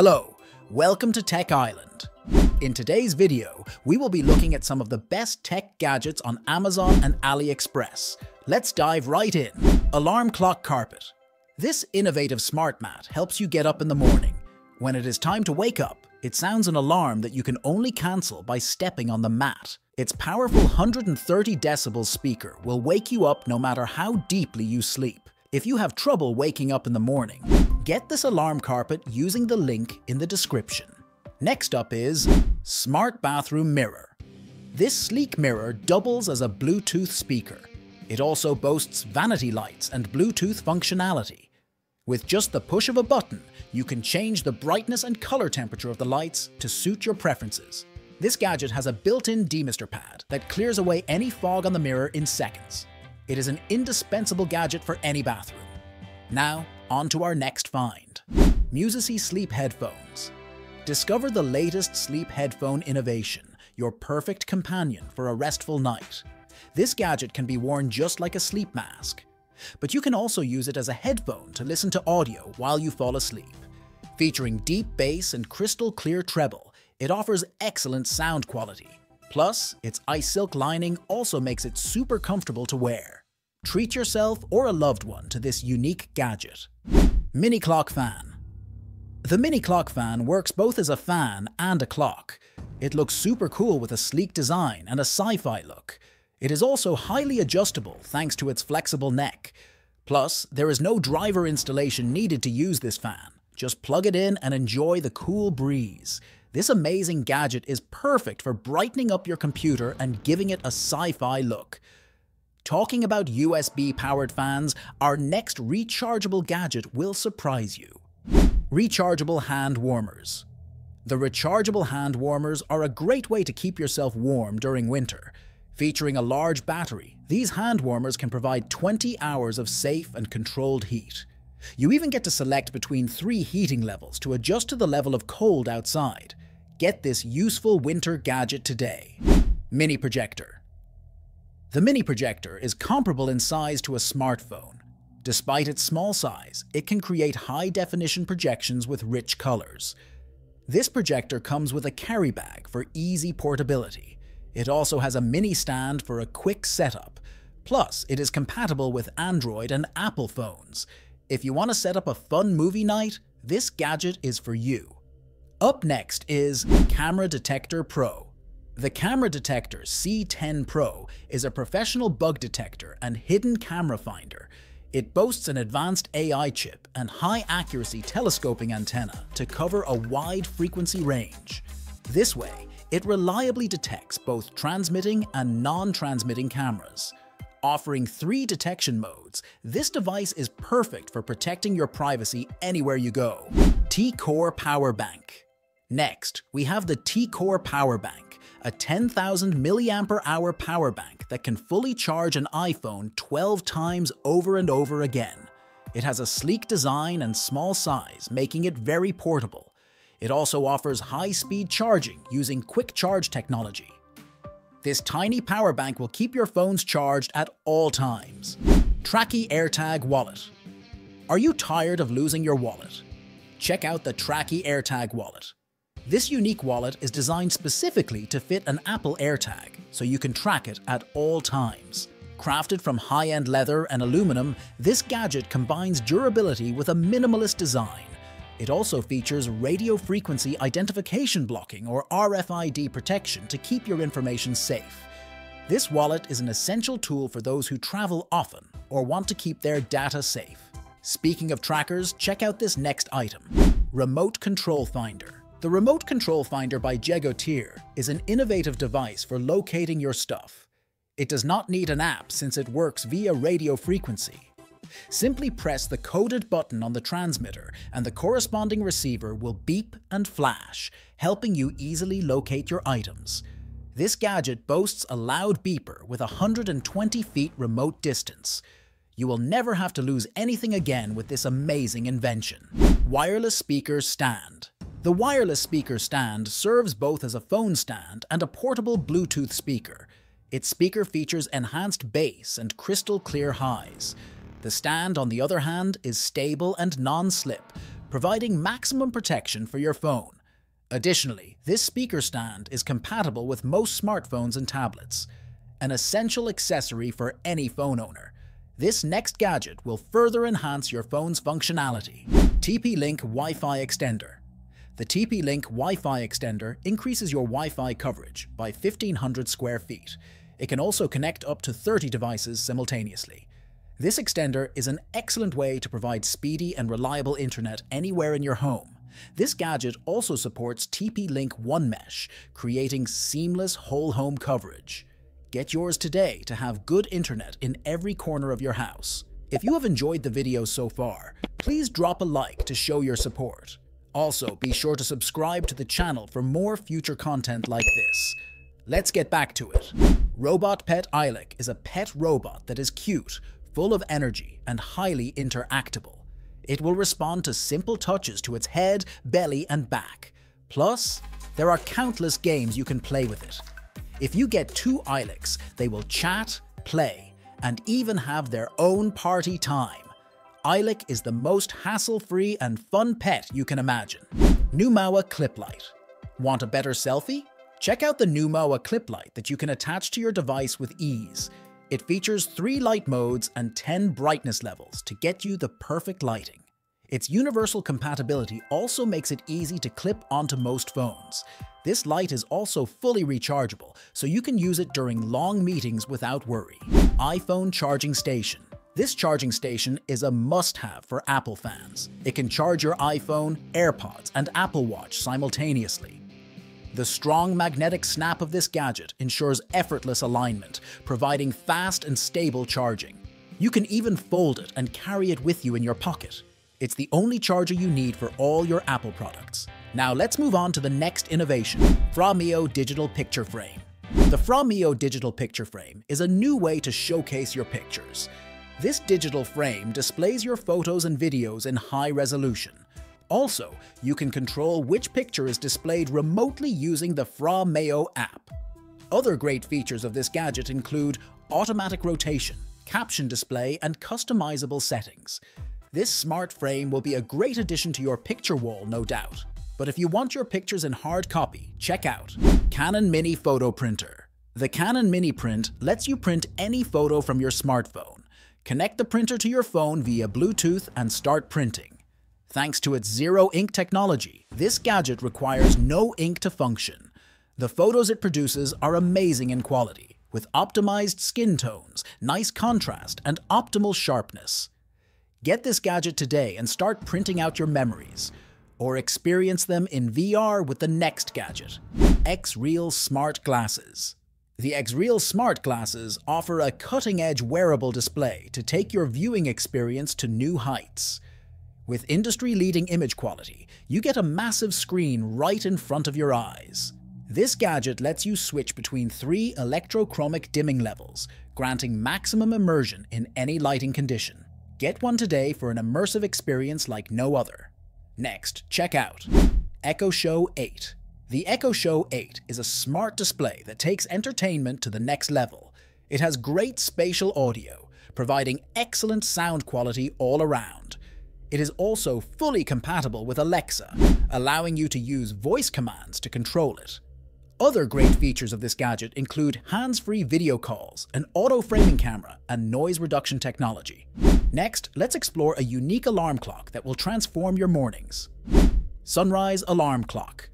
Hello, welcome to Tech Island. In today's video, we will be looking at some of the best tech gadgets on Amazon and AliExpress. Let's dive right in. Alarm Clock Carpet. This innovative smart mat helps you get up in the morning. When it is time to wake up, it sounds an alarm that you can only cancel by stepping on the mat. Its powerful 130 decibel speaker will wake you up no matter how deeply you sleep. If you have trouble waking up in the morning, get this alarm carpet using the link in the description. Next up is Smart Bathroom Mirror. This sleek mirror doubles as a Bluetooth speaker. It also boasts vanity lights and Bluetooth functionality. With just the push of a button, you can change the brightness and color temperature of the lights to suit your preferences. This gadget has a built-in demister pad that clears away any fog on the mirror in seconds. It is an indispensable gadget for any bathroom. Now, on to our next find. Musicy Sleep Headphones. Discover the latest sleep headphone innovation, your perfect companion for a restful night. This gadget can be worn just like a sleep mask, but you can also use it as a headphone to listen to audio while you fall asleep. Featuring deep bass and crystal clear treble, it offers excellent sound quality. Plus, its iSilk lining also makes it super comfortable to wear. Treat yourself or a loved one to this unique gadget. Mini Clock Fan the Mini Clock Fan works both as a fan and a clock. It looks super cool with a sleek design and a sci-fi look. It is also highly adjustable thanks to its flexible neck. Plus, there is no driver installation needed to use this fan. Just plug it in and enjoy the cool breeze. This amazing gadget is perfect for brightening up your computer and giving it a sci-fi look. Talking about USB-powered fans, our next rechargeable gadget will surprise you. Rechargeable hand warmers. The rechargeable hand warmers are a great way to keep yourself warm during winter. Featuring a large battery, these hand warmers can provide 20 hours of safe and controlled heat. You even get to select between three heating levels to adjust to the level of cold outside. Get this useful winter gadget today. Mini Projector The mini projector is comparable in size to a smartphone, Despite its small size, it can create high-definition projections with rich colors. This projector comes with a carry bag for easy portability. It also has a mini stand for a quick setup. Plus, it is compatible with Android and Apple phones. If you want to set up a fun movie night, this gadget is for you. Up next is Camera Detector Pro. The Camera Detector C10 Pro is a professional bug detector and hidden camera finder it boasts an advanced AI chip and high-accuracy telescoping antenna to cover a wide frequency range. This way, it reliably detects both transmitting and non-transmitting cameras. Offering three detection modes, this device is perfect for protecting your privacy anywhere you go. T-Core Power Bank Next, we have the T-Core Power Bank a 10,000 mAh power bank that can fully charge an iPhone 12 times over and over again. It has a sleek design and small size, making it very portable. It also offers high-speed charging using quick charge technology. This tiny power bank will keep your phones charged at all times. Tracky AirTag Wallet Are you tired of losing your wallet? Check out the Tracky AirTag Wallet. This unique wallet is designed specifically to fit an Apple AirTag, so you can track it at all times. Crafted from high-end leather and aluminum, this gadget combines durability with a minimalist design. It also features radio frequency identification blocking or RFID protection to keep your information safe. This wallet is an essential tool for those who travel often or want to keep their data safe. Speaking of trackers, check out this next item, Remote Control Finder. The Remote Control Finder by Jegotier is an innovative device for locating your stuff. It does not need an app since it works via radio frequency. Simply press the coded button on the transmitter and the corresponding receiver will beep and flash, helping you easily locate your items. This gadget boasts a loud beeper with 120 feet remote distance. You will never have to lose anything again with this amazing invention. Wireless Speaker Stand the wireless speaker stand serves both as a phone stand and a portable Bluetooth speaker. Its speaker features enhanced bass and crystal clear highs. The stand, on the other hand, is stable and non-slip, providing maximum protection for your phone. Additionally, this speaker stand is compatible with most smartphones and tablets, an essential accessory for any phone owner. This next gadget will further enhance your phone's functionality. TP-Link Wi-Fi Extender The TP-Link Wi-Fi extender increases your Wi-Fi coverage by 1500 square feet. It can also connect up to 30 devices simultaneously. This extender is an excellent way to provide speedy and reliable internet anywhere in your home. This gadget also supports TP-Link One Mesh, creating seamless whole home coverage. Get yours today to have good internet in every corner of your house. If you have enjoyed the video so far, please drop a like to show your support. Also, be sure to subscribe to the channel for more future content like this. Let's get back to it. Robot Pet Eilik is a pet robot that is cute, full of energy, and highly interactable. It will respond to simple touches to its head, belly, and back. Plus, there are countless games you can play with it. If you get two Eiliks, they will chat, play, and even have their own party time. Eilik is the most hassle-free and fun pet you can imagine. Numaua Clip Light. Want a better selfie? Check out the Numaua Clip Light that you can attach to your device with ease. It features three light modes and 10 brightness levels to get you the perfect lighting. Its universal compatibility also makes it easy to clip onto most phones. This light is also fully rechargeable, so you can use it during long meetings without worry. iPhone Charging Station This charging station is a must-have for Apple fans. It can charge your iPhone, AirPods, and Apple Watch simultaneously. The strong magnetic snap of this gadget ensures effortless alignment, providing fast and stable charging. You can even fold it and carry it with you in your pocket. It's the only charger you need for all your Apple products. Now let's move on to the next innovation, Frameo Digital Picture Frame. The Frameo Digital Picture Frame is a new way to showcase your pictures. This digital frame displays your photos and videos in high resolution, also, you can control which picture is displayed remotely using the Frameo app. Other great features of this gadget include automatic rotation, caption display, and customizable settings. This smart frame will be a great addition to your picture wall, no doubt. But if you want your pictures in hard copy, check out Canon Mini Photo Printer. The Canon Mini Print lets you print any photo from your smartphone. Connect the printer to your phone via Bluetooth and start printing. Thanks to its zero ink technology, this gadget requires no ink to function. The photos it produces are amazing in quality, with optimized skin tones, nice contrast, and optimal sharpness. Get this gadget today and start printing out your memories, or experience them in VR with the next gadget, XREAL Smart Glasses. The XREAL Smart Glasses offer a cutting-edge wearable display to take your viewing experience to new heights. With industry-leading image quality, you get a massive screen right in front of your eyes. This gadget lets you switch between three electrochromic dimming levels, granting maximum immersion in any lighting condition. Get one today for an immersive experience like no other. Next, check out Echo Show 8. The Echo Show 8 is a smart display that takes entertainment to the next level. It has great spatial audio, providing excellent sound quality all around. It is also fully compatible with Alexa, allowing you to use voice commands to control it. Other great features of this gadget include hands-free video calls, an auto-framing camera, and noise reduction technology. Next, let's explore a unique alarm clock that will transform your mornings. Sunrise Alarm Clock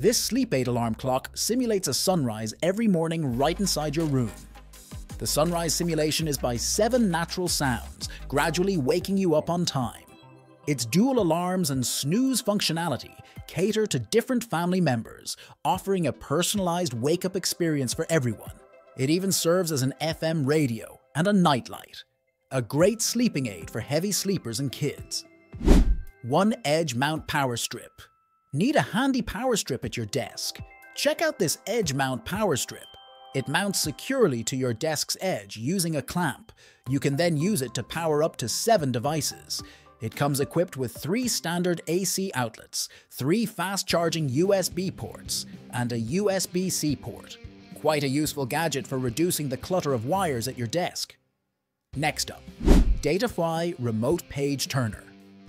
This sleep aid alarm clock simulates a sunrise every morning right inside your room. The sunrise simulation is by seven natural sounds, gradually waking you up on time. Its dual alarms and snooze functionality cater to different family members, offering a personalized wake-up experience for everyone. It even serves as an FM radio and a nightlight, a great sleeping aid for heavy sleepers and kids. One Edge Mount Power Strip Need a handy power strip at your desk? Check out this Edge Mount Power Strip. It mounts securely to your desk's edge using a clamp. You can then use it to power up to seven devices. It comes equipped with three standard AC outlets, three fast-charging USB ports, and a USB-C port. Quite a useful gadget for reducing the clutter of wires at your desk. Next up, Datafly Remote Page Turner.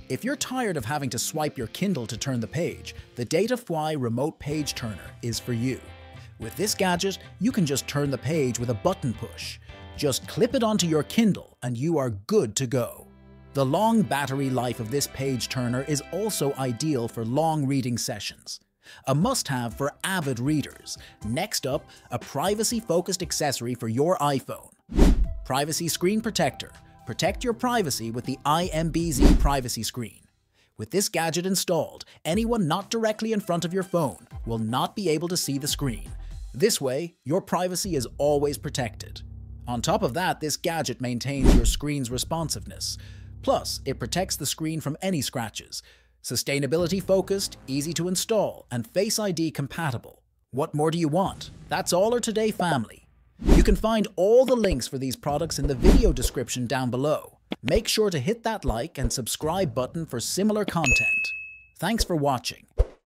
If you're tired of having to swipe your Kindle to turn the page, the Datafly Remote Page Turner is for you. With this gadget, you can just turn the page with a button push. Just clip it onto your Kindle and you are good to go. The long battery life of this page turner is also ideal for long reading sessions. A must-have for avid readers. Next up, a privacy-focused accessory for your iPhone. Privacy Screen Protector Protect your privacy with the IMBZ privacy screen. With this gadget installed, anyone not directly in front of your phone will not be able to see the screen. This way, your privacy is always protected. On top of that, this gadget maintains your screen's responsiveness. Plus, it protects the screen from any scratches. Sustainability focused, easy to install, and Face ID compatible. What more do you want? That's all our today family. You can find all the links for these products in the video description down below. Make sure to hit that like and subscribe button for similar content. Thanks for watching.